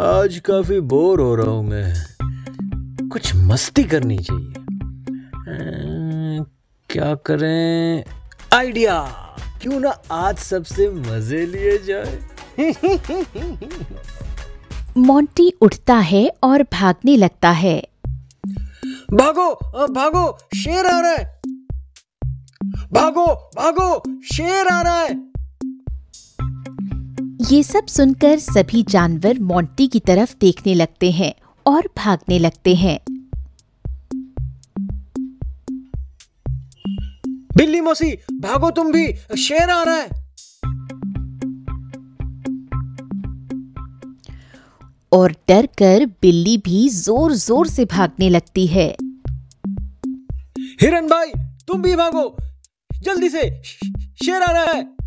आज काफ़ी बोर हो रहा हूँ मैं। कुछ मस्ती करनी चाहिए। क्या करें? आइडिया! क्यों ना आज सबसे मज़े लिए जाए। मोंटी उठता है और भागने लगता है। भागो भागो शेर आ रहा है। भागो भागो शेर आ रहा है। ये सब सुनकर सभी जानवर मोंटी की तरफ़ देखने लगते हैं और भागने लगते हैं। बिल्ली मौसी भागो तुम भी। शेर आ रहा है। और डर कर बिल्ली भी ज़ोर ज़ोर से भागने लगती है। हिरन भाई तुम भी भागो। जल्दी से शेर आ रहा है।